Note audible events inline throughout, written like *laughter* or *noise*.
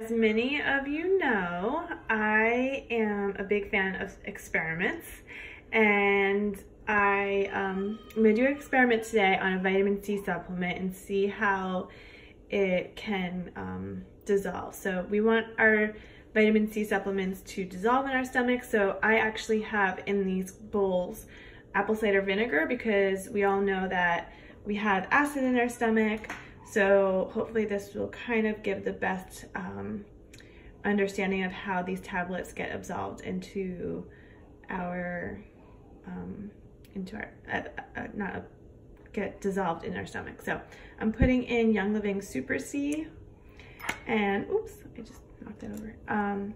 As many of you know, I am a big fan of experiments and I, um, I'm gonna do an experiment today on a vitamin C supplement and see how it can um, dissolve. So we want our vitamin C supplements to dissolve in our stomach. So I actually have in these bowls apple cider vinegar because we all know that we have acid in our stomach so hopefully this will kind of give the best um, understanding of how these tablets get absorbed into our, um, into our, uh, uh, not uh, get dissolved in our stomach. So I'm putting in Young Living Super C and oops, I just knocked that over. Um,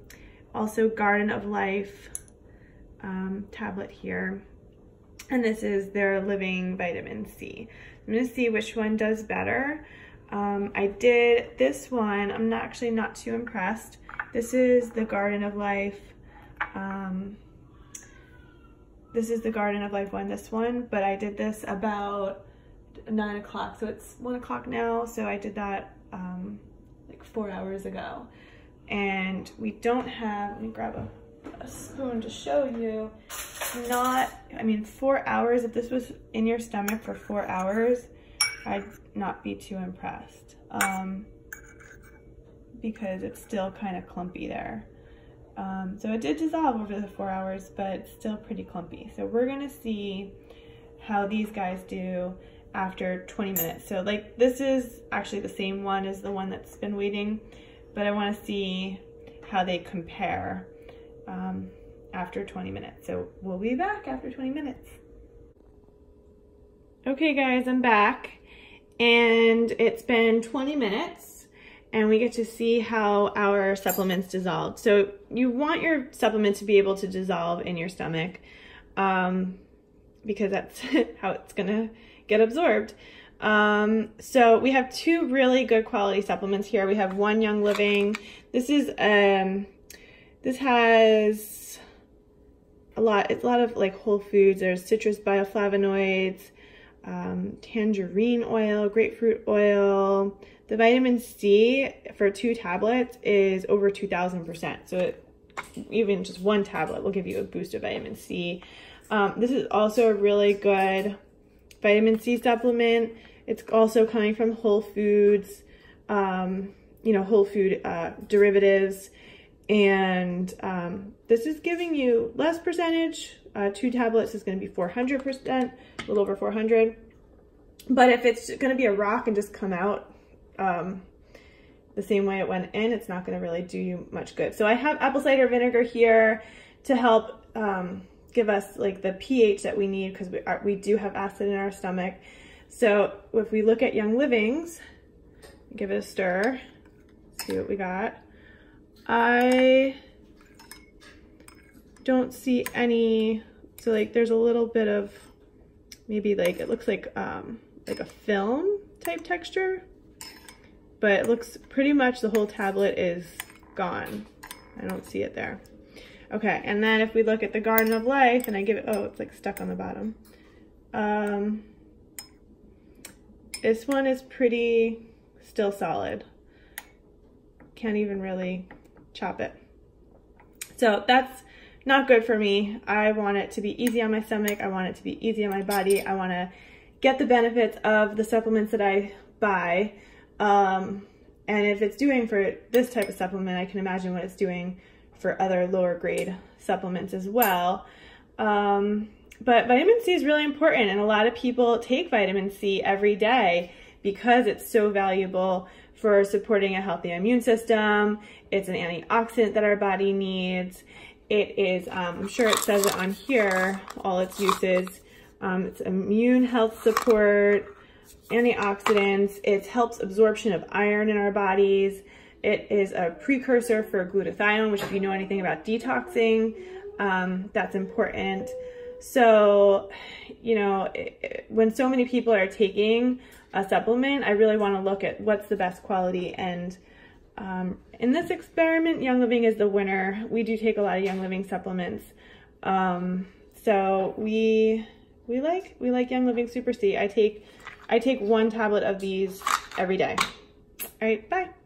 also Garden of Life um, tablet here. And this is their Living Vitamin C. I'm gonna see which one does better. Um, I did this one, I'm not, actually not too impressed. This is the Garden of Life. Um, this is the Garden of Life one, this one, but I did this about nine o'clock, so it's one o'clock now, so I did that um, like four hours ago. And we don't have, let me grab a, a spoon to show you, not, I mean, four hours, if this was in your stomach for four hours, I'd not be too impressed um, because it's still kind of clumpy there. Um, so it did dissolve over the four hours, but still pretty clumpy. So we're gonna see how these guys do after 20 minutes. So like this is actually the same one as the one that's been waiting, but I wanna see how they compare um, after 20 minutes. So we'll be back after 20 minutes. Okay guys, I'm back and it's been 20 minutes and we get to see how our supplements dissolved. So you want your supplement to be able to dissolve in your stomach um, because that's *laughs* how it's gonna get absorbed. Um, so we have two really good quality supplements here. We have one Young Living. This is, um, this has a lot, it's a lot of like whole foods. There's citrus bioflavonoids, um, tangerine oil, grapefruit oil. The vitamin C for two tablets is over 2000%. So it, even just one tablet will give you a boost of vitamin C. Um, this is also a really good vitamin C supplement. It's also coming from Whole Foods, um, you know, whole food uh, derivatives. And um, this is giving you less percentage. Uh, two tablets is going to be 400%, a little over 400. But if it's going to be a rock and just come out um, the same way it went in, it's not going to really do you much good. So I have apple cider vinegar here to help um, give us like the pH that we need because we, are, we do have acid in our stomach. So if we look at Young Livings, give it a stir, see what we got. I don't see any, so like there's a little bit of, maybe like, it looks like, um, like a film type texture, but it looks pretty much the whole tablet is gone. I don't see it there. Okay, and then if we look at the Garden of Life, and I give it, oh, it's like stuck on the bottom. Um, this one is pretty still solid. Can't even really chop it. So that's not good for me. I want it to be easy on my stomach. I want it to be easy on my body. I want to get the benefits of the supplements that I buy. Um, and if it's doing for this type of supplement, I can imagine what it's doing for other lower grade supplements as well. Um, but vitamin C is really important and a lot of people take vitamin C every day because it's so valuable for supporting a healthy immune system. It's an antioxidant that our body needs. It is, um, I'm sure it says it on here, all its uses. Um, it's immune health support, antioxidants. It helps absorption of iron in our bodies. It is a precursor for glutathione, which if you know anything about detoxing, um, that's important. So, you know, it, it, when so many people are taking a supplement, I really want to look at what's the best quality. And um, in this experiment, Young Living is the winner. We do take a lot of Young Living supplements. Um, so we we like we like Young Living Super C. I take I take one tablet of these every day. All right, bye.